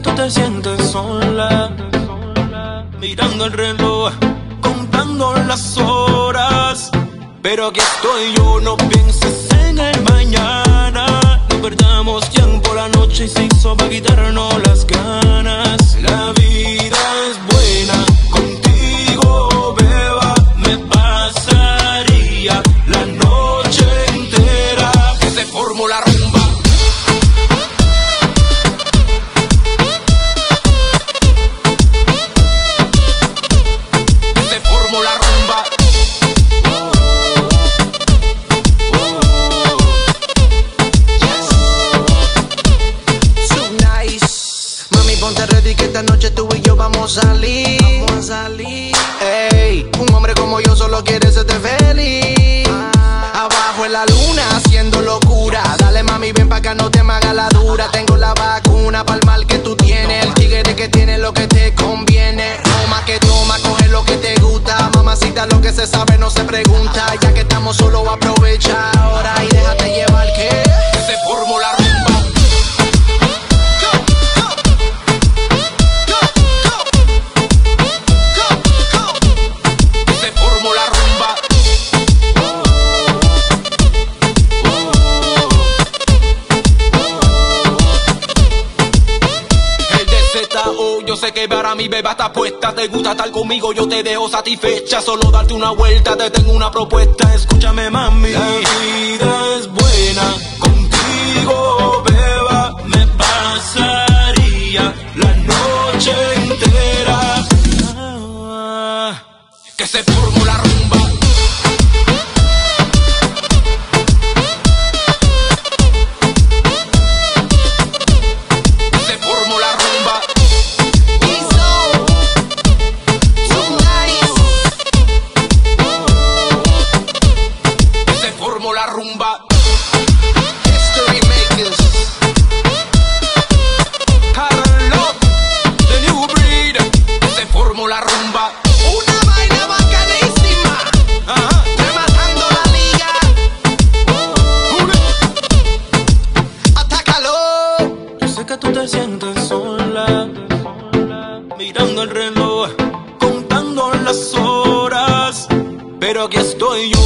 te sientes sola, mirando el reloj, contando las horas. Pero aquí estoy yo, no pienses en el mañana. No perdamos tiempo, la noche se hizo para quitarnos las que esta noche tú y yo vamos a salir. Vamos a salir. Ey, un hombre como yo solo quiere serte feliz. Abajo en la luna haciendo locura. Dale mami, ven pa' acá, no te me haga la dura. Tengo la vacuna pa'l mal que tú tienes. El tigre que tiene lo que te conviene. Toma que toma, coge lo que te gusta. Mamacita, lo que se sabe no se pregunta. Ya que estamos solo aprovecha ZO, yo sé que para mi beba está puesta. Te gusta estar conmigo, yo te dejo satisfecha. Solo darte una vuelta, te tengo una propuesta. Escúchame, mami. La vida es buena, contigo, beba. Me pasaría la noche entera. Ah, que se formó la te sientes sola, mirando el reloj, contando las horas. Pero aquí estoy yo,